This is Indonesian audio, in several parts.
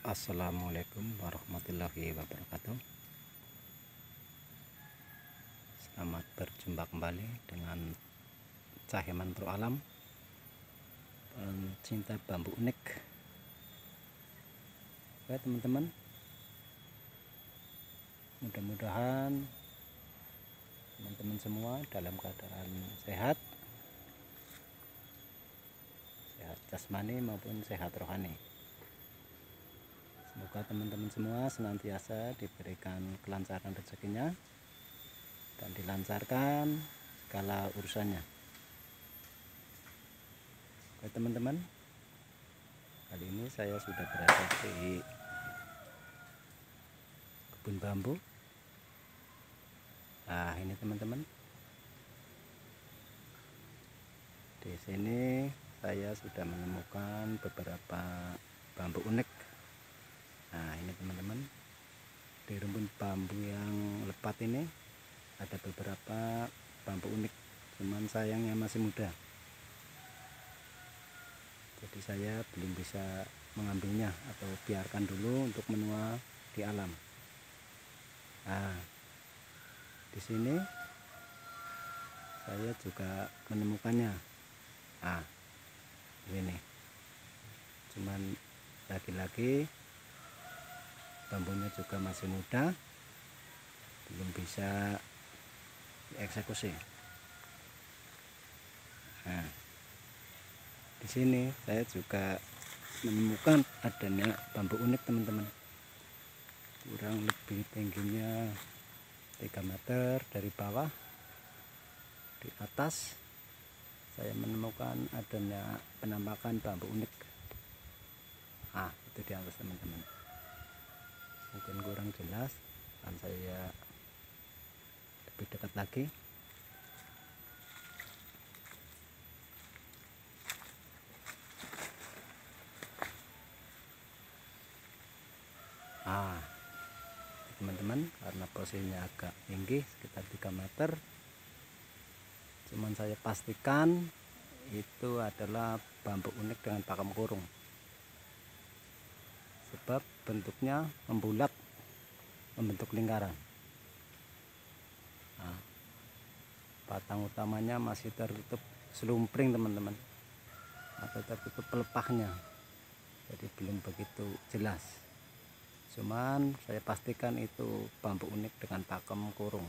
Assalamualaikum warahmatullahi wabarakatuh. Selamat berjumpa kembali dengan Caheman Pro Alam Pencinta bambu unik. Oke teman-teman. Mudah-mudahan Teman-teman semua dalam keadaan sehat. Sehat jasmani maupun sehat rohani Semoga teman-teman semua senantiasa diberikan kelancaran rezekinya dan dilancarkan segala urusannya. Oke teman-teman, kali ini saya sudah berada di kebun bambu. Nah ini teman-teman, di sini saya sudah menemukan beberapa bambu unik teman-teman. Di rumpun bambu yang lepat ini ada beberapa bambu unik cuman sayangnya masih muda. Jadi saya belum bisa mengambilnya atau biarkan dulu untuk menua di alam. Nah di sini saya juga menemukannya. Ah ini cuman lagi-lagi bambunya juga masih muda belum bisa dieksekusi. Nah di sini saya juga menemukan adanya bambu unik teman-teman. Kurang lebih tingginya 3 meter dari bawah di atas. Saya menemukan adanya penampakan bambu unik. Ah itu di atas teman-teman mungkin kurang jelas dan saya lebih dekat lagi. Ah teman-teman karena posisinya agak tinggi sekitar 3 meter cuman saya pastikan itu adalah bambu unik dengan pakem kurung sebab bentuknya membulat membentuk lingkaran. Nah, batang utamanya masih tertutup selumpring teman-teman. Atau tertutup pelepahnya. Jadi belum begitu jelas. Cuman saya pastikan itu bambu unik dengan pakem kurung.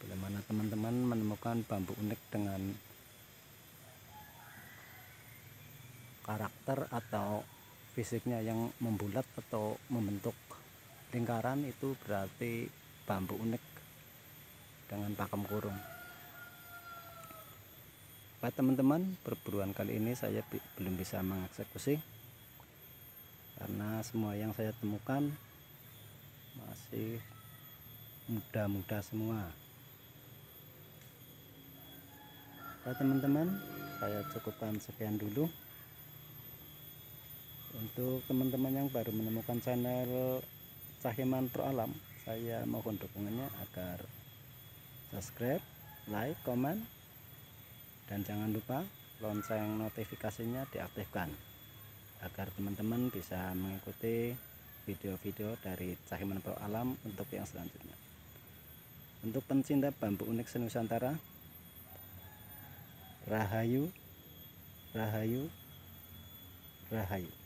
Bila mana teman-teman menemukan bambu unik dengan karakter atau fisiknya yang membulat atau membentuk lingkaran itu berarti bambu unik dengan pakem kurung. Pak teman-teman perburuan kali ini saya belum bisa mengeksekusi karena semua yang saya temukan masih muda-muda semua. Pak teman-teman saya cukupkan sekian dulu untuk teman-teman yang baru menemukan channel Cahyaman Pro Alam saya mohon dukungannya agar subscribe like komen dan jangan lupa lonceng notifikasinya diaktifkan agar teman-teman bisa mengikuti video-video dari Cahyaman Pro Alam untuk yang selanjutnya. Untuk pencinta bambu unik senusantara Rahayu Rahayu Rahayu